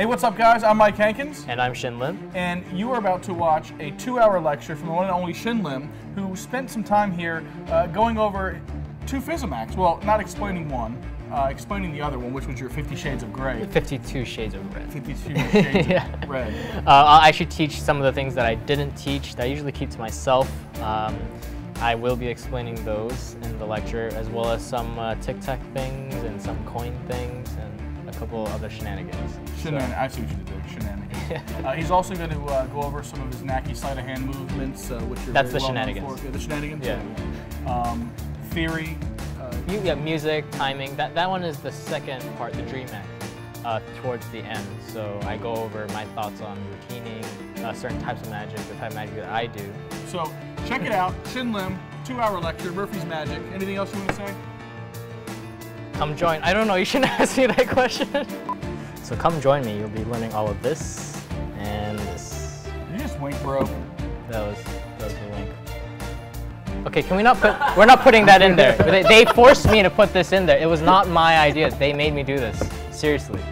Hey, what's up, guys? I'm Mike Hankins, And I'm Shin Lim. and you are about to watch a two-hour lecture from the one and only Shin Lim, who spent some time here uh, going over two FISM acts. Well, not explaining one, uh, explaining the other one, which was your Fifty Shades of Grey. 52 Shades of Red. 52 Shades Yeah. of Red. Uh, I'll actually teach some of the things that I didn't teach that I usually keep to myself. Um, I will be explaining those in the lecture, as well as some uh, tic-tac things and some coin things couple other shenanigans. Shenan- I see what you did there. Shenanigans. Uh, he's also going to uh, go over some of his knacky sleight of hand movements, uh, which are That's very the well known shenanigans. For. Yeah, the shenanigans. Yeah. Um, theory. Uh, You, yeah, music, timing. That that one is the second part, the dream act, uh, towards the end. So I go over my thoughts on routining, uh, certain types of magic, the type of magic that I do. so check it out. Shin Lim, two-hour lecture, Murphy's Magic. Anything else you want to say? Come join. I don't know. You shouldn't ask me that question. so come join me. You'll be learning all of this and this. You just wink, bro. That was that was a link. Okay, can we not put? We're not putting that in there. They, they forced me to put this in there. It was not my idea. They made me do this. Seriously.